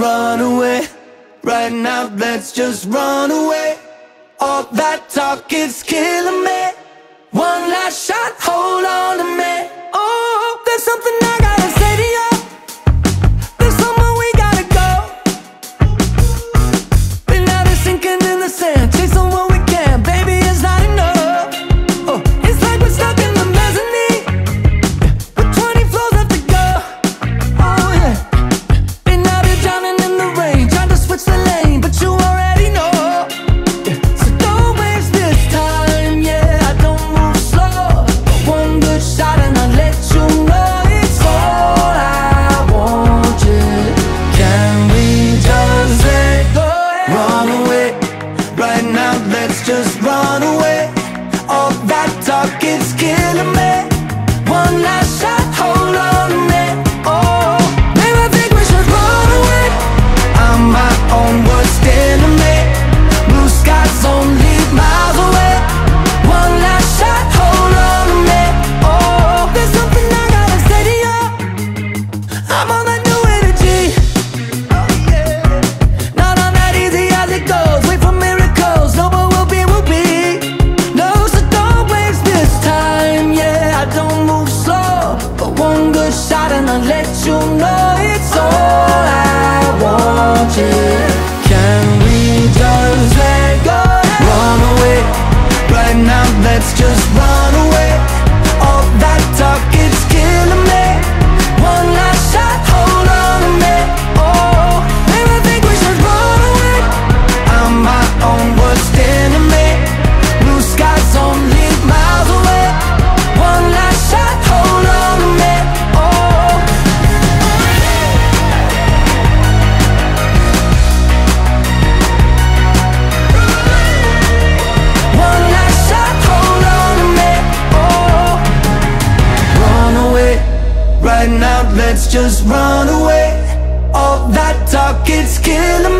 Run away, right now let's just run away. All that talk is killing me. One last shot. Now let's just run away. All that talk is killing me. One last shot. and I let you know it's all right now, let's just run away. All that talk, it's killing me